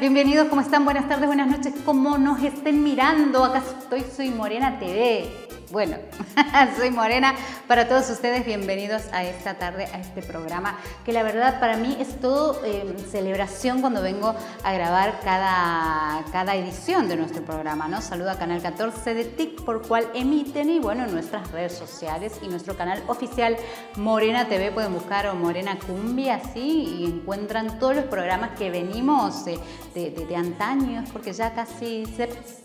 Bienvenidos, ¿cómo están? Buenas tardes, buenas noches, ¿cómo nos estén mirando? Acá estoy, soy Morena TV. Bueno, soy Morena. Para todos ustedes, bienvenidos a esta tarde, a este programa, que la verdad para mí es todo eh, celebración cuando vengo a grabar cada, cada edición de nuestro programa, ¿no? Saluda a Canal 14 de TIC, por cual emiten y bueno, en nuestras redes sociales y nuestro canal oficial Morena TV, pueden buscar o Morena Cumbia, así, y encuentran todos los programas que venimos de, de, de, antaños, porque ya casi,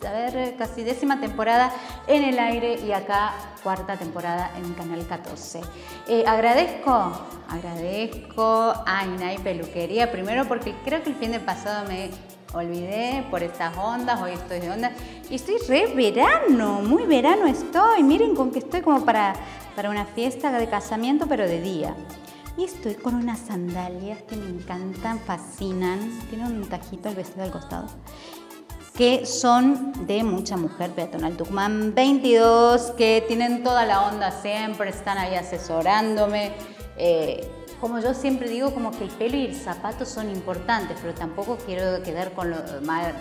a casi décima temporada en el aire y acá cuarta temporada en Canal 14. Eh, agradezco, agradezco a Inay Peluquería, primero porque creo que el fin de pasado me olvidé por estas ondas, hoy estoy de onda y estoy re verano, muy verano estoy, miren con que estoy como para, para una fiesta de casamiento pero de día. Y estoy con unas sandalias que me encantan, fascinan, tiene un tajito el vestido al costado que son de mucha mujer peatonal Tucumán 22, que tienen toda la onda siempre, están ahí asesorándome. Eh, como yo siempre digo, como que el pelo y el zapato son importantes, pero tampoco quiero quedar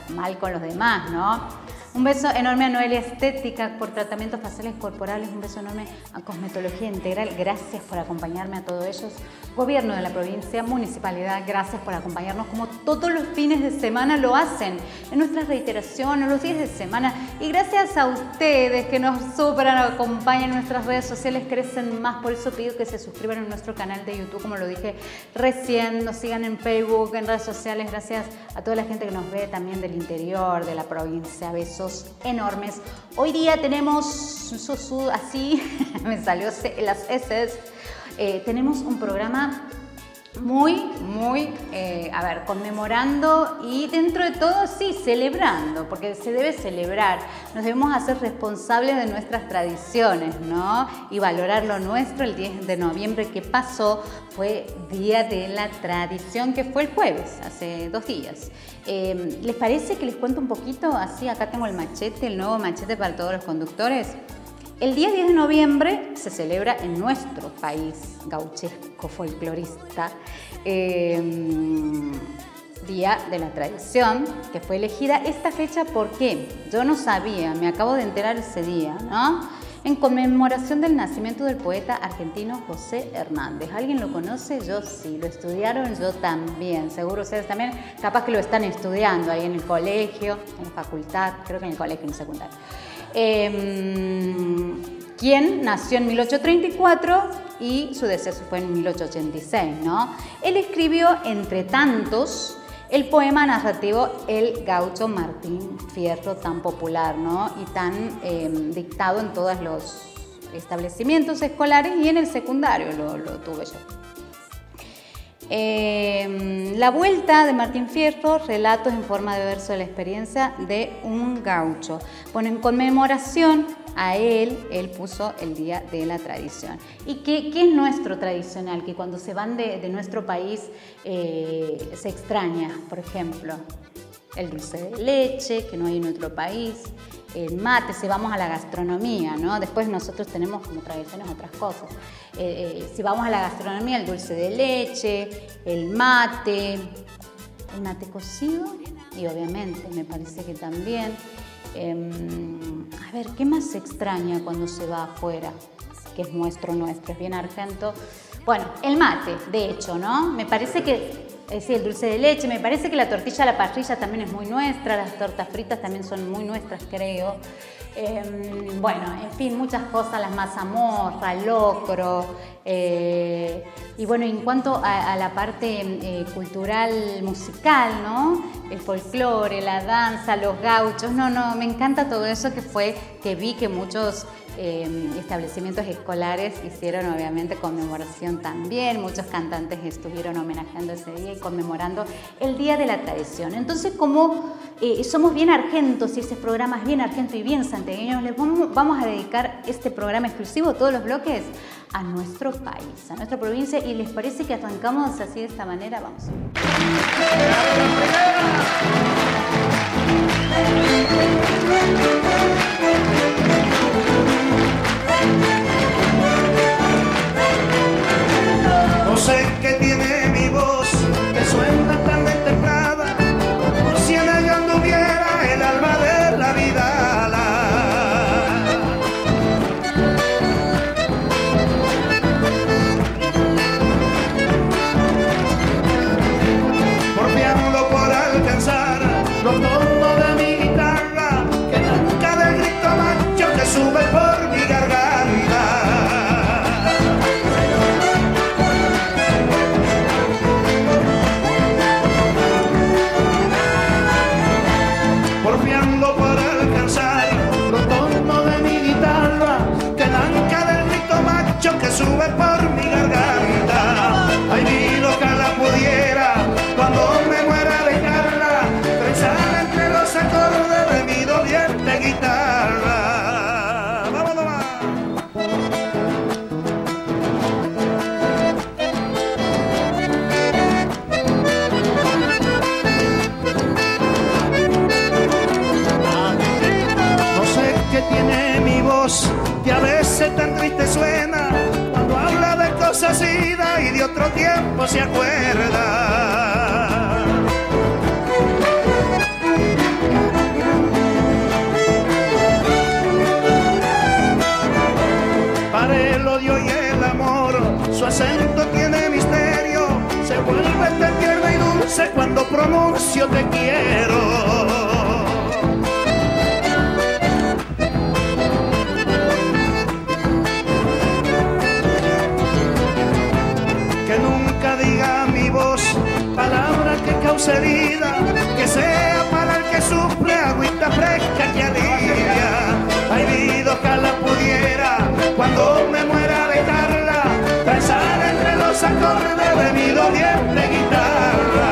mal con los demás, ¿no? Un beso enorme a Noelia Estética por tratamientos faciales corporales. Un beso enorme a Cosmetología Integral. Gracias por acompañarme a todos ellos. Gobierno de la provincia, municipalidad, gracias por acompañarnos como todos los fines de semana lo hacen en nuestras reiteraciones, los días de semana. Y gracias a ustedes que nos superan, acompañan nuestras redes sociales, crecen más. Por eso pido que se suscriban a nuestro canal de YouTube, como lo dije recién. Nos sigan en Facebook, en redes sociales. Gracias a toda la gente que nos ve también del interior, de la provincia. Besos enormes. Hoy día tenemos, así me salió las S, eh, tenemos un programa muy, muy, eh, a ver, conmemorando y dentro de todo, sí, celebrando, porque se debe celebrar. Nos debemos hacer responsables de nuestras tradiciones, ¿no? Y valorar lo nuestro. El 10 de noviembre que pasó fue Día de la Tradición, que fue el jueves, hace dos días. Eh, ¿Les parece que les cuento un poquito? Así, acá tengo el machete, el nuevo machete para todos los conductores. El día 10 de noviembre se celebra en nuestro país gauchesco folclorista em, Día de la Tradición, que fue elegida esta fecha porque yo no sabía, me acabo de enterar ese día, ¿no? En conmemoración del nacimiento del poeta argentino José Hernández. ¿Alguien lo conoce? Yo sí, lo estudiaron, yo también. Seguro ustedes también, capaz que lo están estudiando ahí en el colegio, en la facultad, creo que en el colegio, en el secundario. Em, quien nació en 1834 y su deceso fue en 1886. ¿no? Él escribió, entre tantos, el poema narrativo El gaucho Martín Fierro, tan popular ¿no? y tan em, dictado en todos los establecimientos escolares y en el secundario lo, lo tuve yo. Em, la vuelta de Martín Fierro, relatos en forma de verso de la experiencia de un gaucho. Bueno, en conmemoración a él, él puso el Día de la Tradición. ¿Y qué, es nuestro tradicional? Que cuando se van de, nuestro país eh, se extraña, por ejemplo, el dulce de leche, que no hay en otro país, el mate, si vamos a la gastronomía, ¿no? Después nosotros tenemos como tradiciones otras cosas. Eh, eh, si vamos a la gastronomía, el dulce de leche, el mate, el mate cocido y obviamente me parece que también, em, a ver, ¿qué más se extraña cuando se va afuera? Que es nuestro, nuestro, es bien argento. Bueno, el mate, de hecho, ¿no? Me parece que es decir, el dulce de leche. Me parece que la tortilla a la parrilla también es muy nuestra, las tortas fritas también son muy nuestras, creo. Em, bueno, en fin, muchas cosas, las mazamorra, locro. Eh, y bueno, en cuanto a, la parte eh, cultural, musical, ¿no? El folclore, la danza, los gauchos, no, no, me encanta todo eso que fue, que vi que muchos Em, establecimientos escolares hicieron obviamente conmemoración también, muchos cantantes estuvieron homenajeando ese día y conmemorando el Día de la Tradición. Entonces, como eh, somos bien argentos y ese programa es bien argento y bien santiagueño, les vamos, a dedicar este programa exclusivo, todos los bloques, a nuestro país, a nuestra provincia y les parece que arrancamos así de esta manera, vamos. por mí. Tiempo se acuerda. Para el odio y el amor, su acento tiene misterio, se vuelve tan tierno y dulce cuando pronuncio te quiero. Mi doliente guitarra.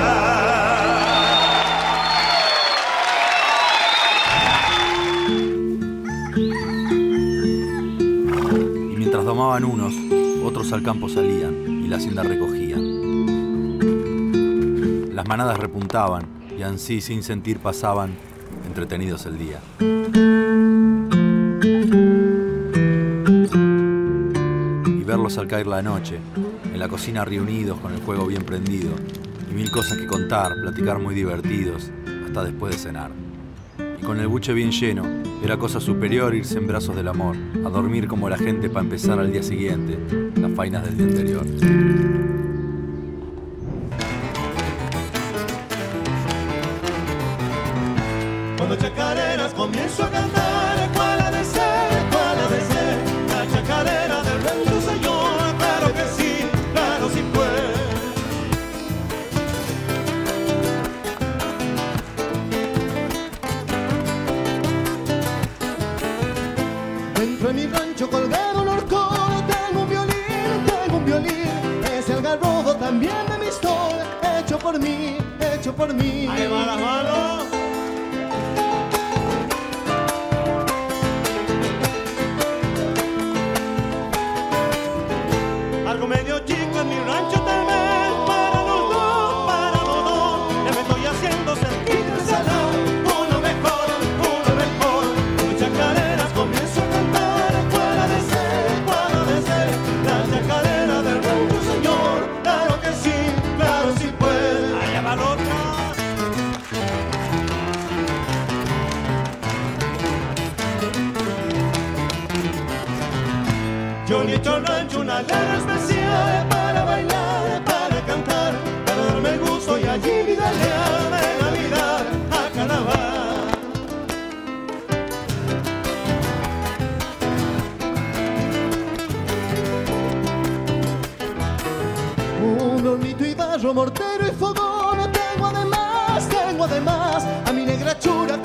Y mientras domaban unos, otros al campo salían y la hacienda recogían las manadas repuntaban y así sin sentir pasaban entretenidos el día. Al caer la noche, en la cocina reunidos con el fuego bien prendido, y mil cosas que contar, platicar muy divertidos, hasta después de cenar. Y con el buche bien lleno, era cosa superior irse en brazos del amor, a dormir como la gente para empezar al día siguiente las fainas del día anterior. Cuando chacareras comienzo a cantar, por mí, hecho por mí. Una letra especial para bailar, para cantar, para darme gusto y allí vida leal de Navidad a carnaval. Un hornito y barro, mortero y fogón, tengo además, tengo además a mi negra chura